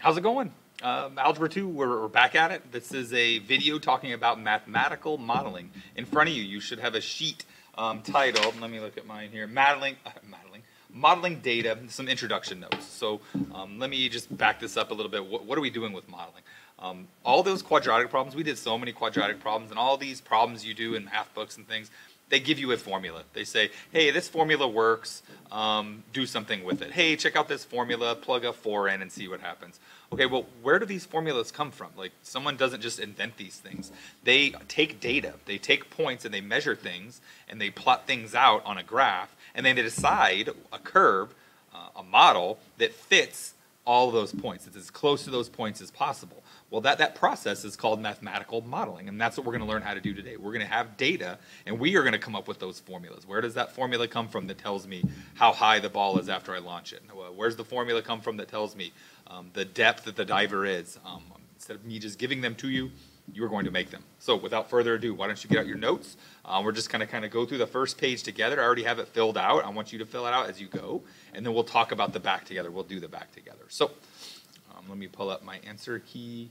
How's it going? Um, Algebra 2, we're, we're back at it. This is a video talking about mathematical modeling. In front of you, you should have a sheet um, titled, let me look at mine here, modeling, uh, modeling, modeling data, some introduction notes. So um, let me just back this up a little bit. What, what are we doing with modeling? Um, all those quadratic problems, we did so many quadratic problems, and all these problems you do in math books and things, they give you a formula. They say, hey, this formula works, um, do something with it. Hey, check out this formula, plug a 4 in and see what happens. Okay, well, where do these formulas come from? Like, someone doesn't just invent these things. They take data, they take points and they measure things, and they plot things out on a graph, and then they decide a curve, uh, a model that fits all those points. It's as close to those points as possible. Well, that, that process is called mathematical modeling, and that's what we're going to learn how to do today. We're going to have data, and we are going to come up with those formulas. Where does that formula come from that tells me how high the ball is after I launch it? Where's the formula come from that tells me um, the depth that the diver is? Um, instead of me just giving them to you, you are going to make them. So without further ado, why don't you get out your notes? Uh, we're just going to kind of go through the first page together. I already have it filled out. I want you to fill it out as you go, and then we'll talk about the back together. We'll do the back together. So um, let me pull up my answer key.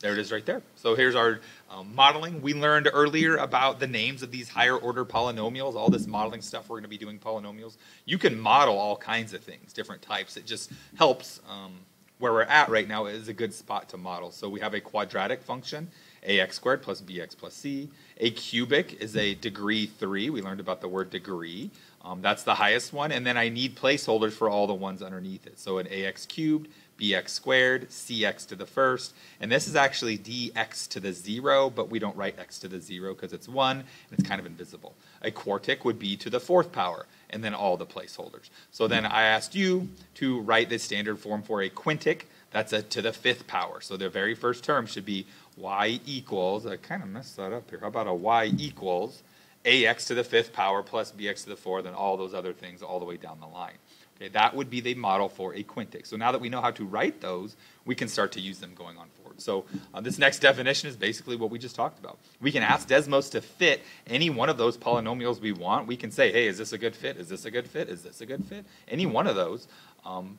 There it is right there. So here's our um, modeling. We learned earlier about the names of these higher order polynomials, all this modeling stuff we're going to be doing polynomials. You can model all kinds of things, different types. It just helps um, where we're at right now is a good spot to model. So we have a quadratic function, ax squared plus bx plus c. A cubic is a degree 3. We learned about the word degree. Um, that's the highest one. And then I need placeholders for all the ones underneath it. So an ax cubed, bx squared, cx to the first, and this is actually dx to the 0, but we don't write x to the 0 because it's 1, and it's kind of invisible. A quartic would be to the fourth power, and then all the placeholders. So then I asked you to write the standard form for a quintic, that's a to the fifth power. So the very first term should be y equals, I kind of messed that up here, how about a y equals ax to the fifth power plus bx to the fourth, and all those other things all the way down the line. Okay, that would be the model for a quintic. So now that we know how to write those, we can start to use them going on forward. So uh, this next definition is basically what we just talked about. We can ask Desmos to fit any one of those polynomials we want. We can say, hey, is this a good fit? Is this a good fit? Is this a good fit? Any one of those um,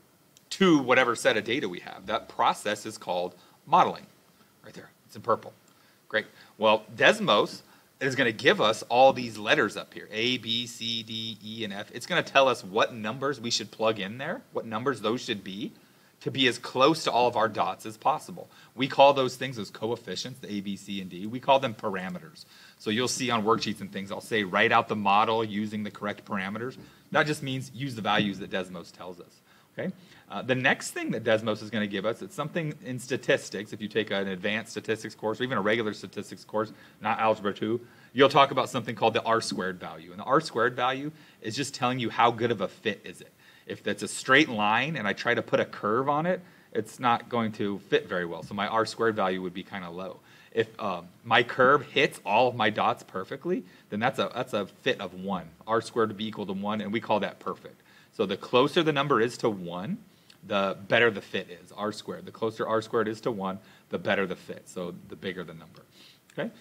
to whatever set of data we have. That process is called modeling. Right there. It's in purple. Great. Well, Desmos is going to give us all these letters up here A, B, C, D, E, and F. It's going to tell us what numbers we should plug in there, what numbers those should be, to be as close to all of our dots as possible. We call those things those coefficients, the A, B, C, and D. We call them parameters. So you'll see on worksheets and things, I'll say write out the model using the correct parameters. That just means use the values that Desmos tells us. Okay. Uh, the next thing that Desmos is going to give us, it's something in statistics. If you take an advanced statistics course or even a regular statistics course, not Algebra 2, you'll talk about something called the R squared value. And the R squared value is just telling you how good of a fit is it. If that's a straight line and I try to put a curve on it, it's not going to fit very well. So my R squared value would be kind of low. If uh, my curve hits all of my dots perfectly, then that's a, that's a fit of 1. R squared would be equal to 1, and we call that perfect. So the closer the number is to 1, the better the fit is, R squared. The closer R squared is to 1, the better the fit, so the bigger the number. Okay?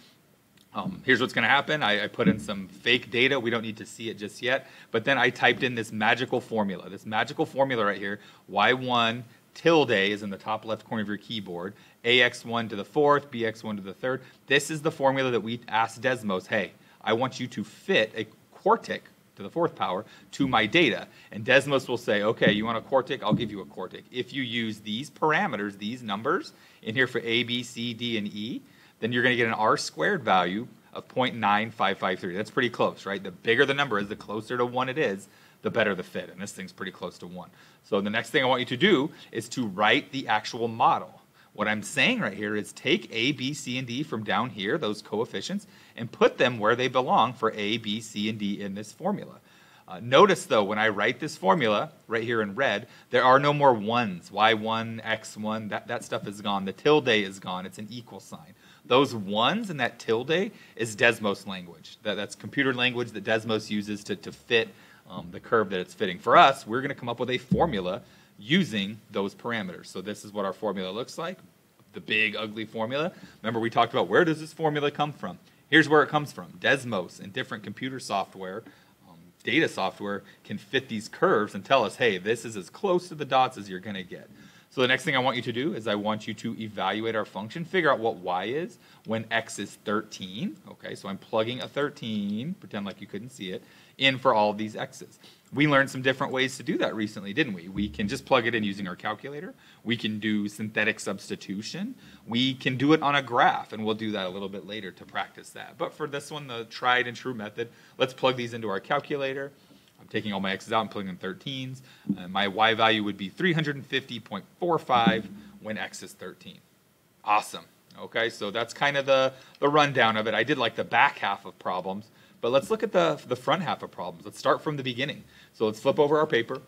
Um, here's what's going to happen. I, I, put in some fake data. We don't need to see it just yet. But then I typed in this magical formula. This magical formula right here, y1 tilde is in the top left corner of your keyboard, ax1 to the fourth, bx1 to the third. This is the formula that we asked Desmos, hey, I want you to fit a quartic to the fourth power to my data. And Desmos will say, okay, you want a quartic? I'll give you a quartic. If you use these parameters, these numbers in here for A, B, C, D, and E, then you're going to get an R squared value of 0.9553. That's pretty close, right? The bigger the number is, the closer to 1 it is, the better the fit. And this thing's pretty close to 1. So the next thing I want you to do is to write the actual model. What I'm saying right here is take A, B, C, and D from down here, those coefficients, and put them where they belong for A, B, C, and D in this formula. Uh, notice though, when I write this formula right here in red, there are no more ones, y1, x1, that, that stuff is gone. The tilde is gone, it's an equal sign. Those ones and that tilde is Desmos language. That, that's computer language that Desmos uses to, to fit um, the curve that it's fitting. For us, we're going to come up with a formula using those parameters. So this is what our formula looks like, the big ugly formula. Remember we talked about where does this formula come from? Here's where it comes from. Desmos and different computer software um, data software can fit these curves and tell us, hey, this is as close to the dots as you're going to get. So the next thing I want you to do is I want you to evaluate our function, figure out what y is when x is 13. Okay, so I'm plugging a 13, pretend like you couldn't see it, in for all of these x's. We learned some different ways to do that recently, didn't we? We can just plug it in using our calculator. We can do synthetic substitution. We can do it on a graph, and we'll do that a little bit later to practice that. But for this one, the tried and true method, let's plug these into our calculator. Taking all my x's out and putting in 13s. Uh, my y value would be 350.45 when x is 13. Awesome. Okay, so that's kind of the, the rundown of it. I did like the back half of problems, but let's look at the, the front half of problems. Let's start from the beginning. So let's flip over our paper,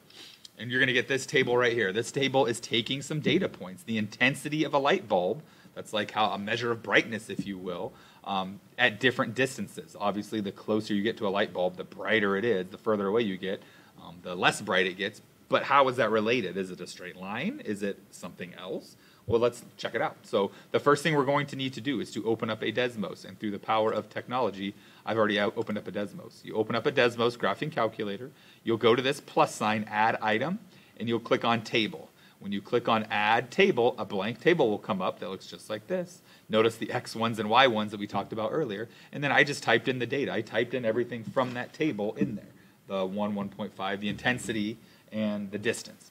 and you're going to get this table right here. This table is taking some data points, the intensity of a light bulb, that's like how a measure of brightness, if you will, um, at different distances. Obviously, the closer you get to a light bulb, the brighter it is. The further away you get, um, the less bright it gets. But how is that related? Is it a straight line? Is it something else? Well, let's check it out. So the first thing we're going to need to do is to open up a Desmos. And through the power of technology, I've already opened up a Desmos. You open up a Desmos graphing calculator. You'll go to this plus sign, add item, and you'll click on table. When you click on add table, a blank table will come up that looks just like this. Notice the X1s and Y1s that we talked about earlier. And then I just typed in the data. I typed in everything from that table in there. The 1, 1.5, the intensity, and the distance.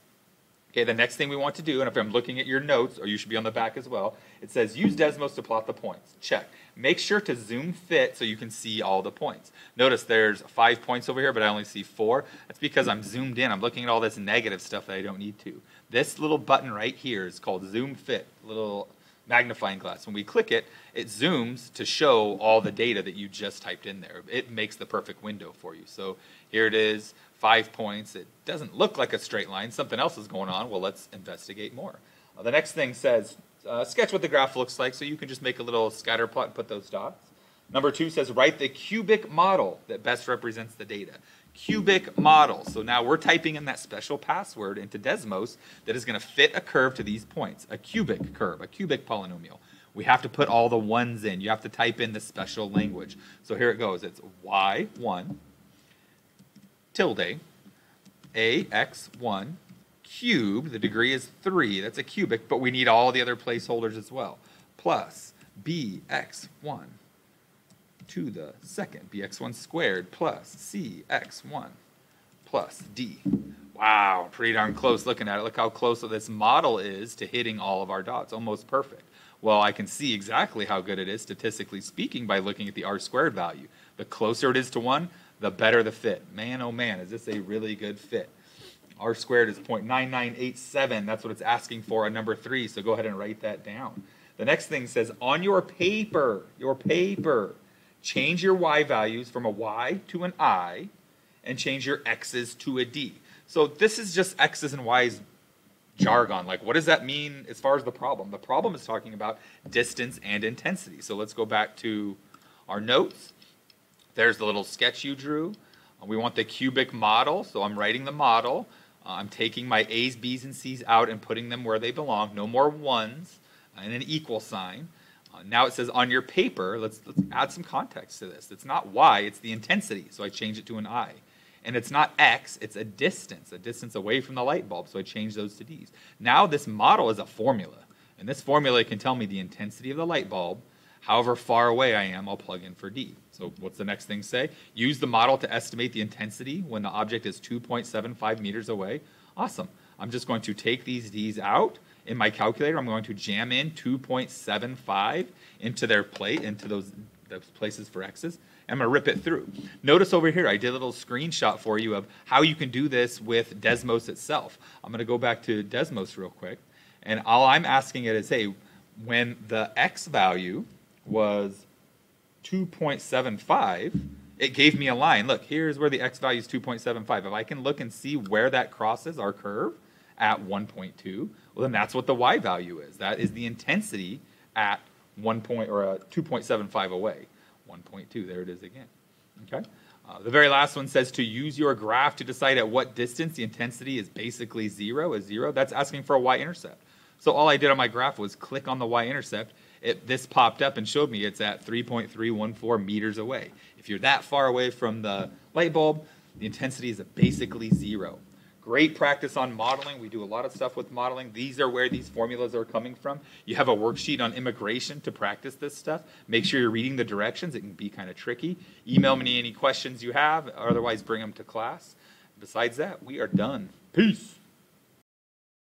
Okay, the next thing we want to do, and if I'm looking at your notes, or you should be on the back as well, it says use Desmos to plot the points. Check. Make sure to zoom fit so you can see all the points. Notice there's five points over here, but I only see four. That's because I'm zoomed in. I'm looking at all this negative stuff that I don't need to. This little button right here is called zoom fit, little magnifying glass. When we click it, it zooms to show all the data that you just typed in there. It makes the perfect window for you. So here it is, five points. It doesn't look like a straight line. Something else is going on. Well, let's investigate more. Uh, the next thing says, uh, sketch what the graph looks like. So you can just make a little scatter plot and put those dots. Number two says, write the cubic model that best represents the data. Cubic model. So now we're typing in that special password into Desmos that is going to fit a curve to these points, a cubic curve, a cubic polynomial. We have to put all the ones in. You have to type in the special language. So here it goes. It's y1 tilde ax1 cubed, the degree is 3, that's a cubic, but we need all the other placeholders as well, plus bx1 to the second, bx1 squared, plus cx1 plus d. Wow, pretty darn close looking at it. Look how close this model is to hitting all of our dots, almost perfect. Well, I can see exactly how good it is statistically speaking by looking at the r squared value. The closer it is to 1, the better the fit. Man, oh man, is this a really good fit. R squared is 0.9987. That's what it's asking for on number three, so go ahead and write that down. The next thing says, on your paper, your paper, change your y values from a y to an i, and change your x's to a d. So this is just x's and y's jargon. Like, what does that mean as far as the problem? The problem is talking about distance and intensity. So let's go back to our notes. There's the little sketch you drew. Uh, we want the cubic model, so I'm writing the model. Uh, I'm taking my A's, B's, and C's out and putting them where they belong. No more ones and an equal sign. Uh, now it says on your paper, let's, let's add some context to this. It's not y, it's the intensity, so I change it to an i. And it's not x, it's a distance, a distance away from the light bulb, so I change those to d's. Now this model is a formula, and this formula can tell me the intensity of the light bulb, however far away I am, I'll plug in for d. So what's the next thing say? Use the model to estimate the intensity when the object is 2.75 meters away. Awesome. I'm just going to take these d's out. In my calculator, I'm going to jam in 2.75 into their plate, into those, those places for x's. I'm going to rip it through. Notice over here, I did a little screenshot for you of how you can do this with Desmos itself. I'm going to go back to Desmos real quick. And all I'm asking it is, hey, when the x value was 2.75, it gave me a line. Look, here's where the x value is 2.75. If I can look and see where that crosses our curve at 1.2, well, then that's what the y value is. That is the intensity at 1 point or uh, 2.75 away. 1.2, there it is again. Okay. Uh, the very last one says to use your graph to decide at what distance the intensity is basically zero, is zero. That's asking for a y-intercept. So all I did on my graph was click on the y-intercept it, this popped up and showed me it's at 3.314 meters away. If you're that far away from the light bulb, the intensity is basically zero. Great practice on modeling. We do a lot of stuff with modeling. These are where these formulas are coming from. You have a worksheet on immigration to practice this stuff. Make sure you're reading the directions. It can be kind of tricky. Email me any questions you have. Otherwise, bring them to class. Besides that, we are done. Peace.